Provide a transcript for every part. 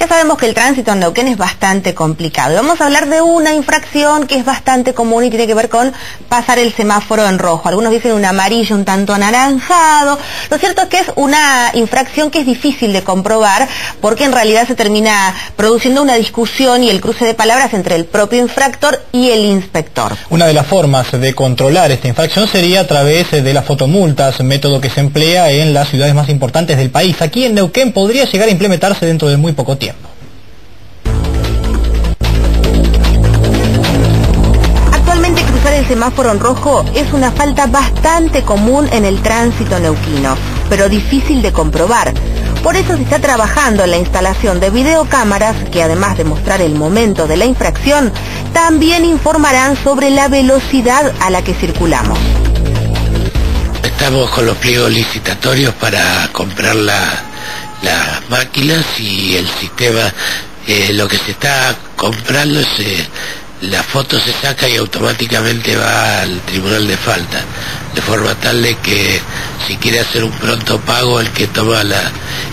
Ya sabemos que el tránsito en Neuquén es bastante complicado. Vamos a hablar de una infracción que es bastante común y tiene que ver con pasar el semáforo en rojo. Algunos dicen un amarillo un tanto anaranjado. Lo cierto es que es una infracción que es difícil de comprobar porque en realidad se termina produciendo una discusión y el cruce de palabras entre el propio infractor y el inspector. Una de las formas de controlar esta infracción sería a través de las fotomultas, método que se emplea en las ciudades más importantes del país. Aquí en Neuquén podría llegar a implementarse dentro de muy poco tiempo. Semáforo en rojo es una falta bastante común en el tránsito neuquino, pero difícil de comprobar. Por eso se está trabajando en la instalación de videocámaras que además de mostrar el momento de la infracción, también informarán sobre la velocidad a la que circulamos. Estamos con los pliegos licitatorios para comprar la, las máquinas y el sistema, eh, lo que se está comprando es, eh, la foto se saca y automáticamente va al tribunal de falta, de forma tal de que si quiere hacer un pronto pago el que toma la,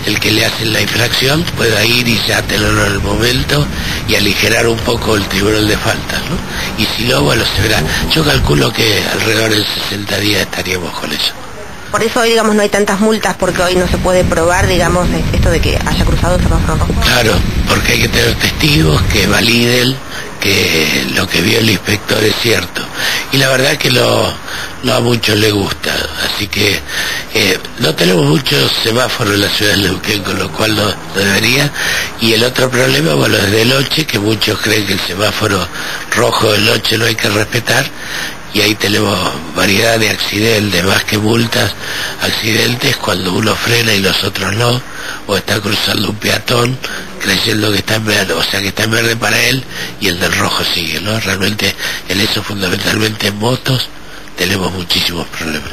el que le hace la infracción pueda ir y ya tenerlo en el momento y aligerar un poco el tribunal de falta, ¿no? Y si no, bueno, se verá. Yo calculo que alrededor de 60 días estaríamos con eso. Por eso hoy, digamos, no hay tantas multas porque hoy no se puede probar, digamos, esto de que haya cruzado el semáforo rojo. Claro, porque hay que tener testigos que validen que lo que vio el inspector es cierto. Y la verdad que lo, a muchos les gusta. Así que eh, no tenemos muchos semáforos en la ciudad de Neuquén, con lo cual no, debería. Y el otro problema, bueno, es de noche, que muchos creen que el semáforo rojo de noche no hay que respetar y ahí tenemos variedad de accidentes, más que multas, accidentes cuando uno frena y los otros no, o está cruzando un peatón creyendo que está en verde, o sea que está en verde para él y el del rojo sigue, ¿no? Realmente en eso fundamentalmente en motos tenemos muchísimos problemas.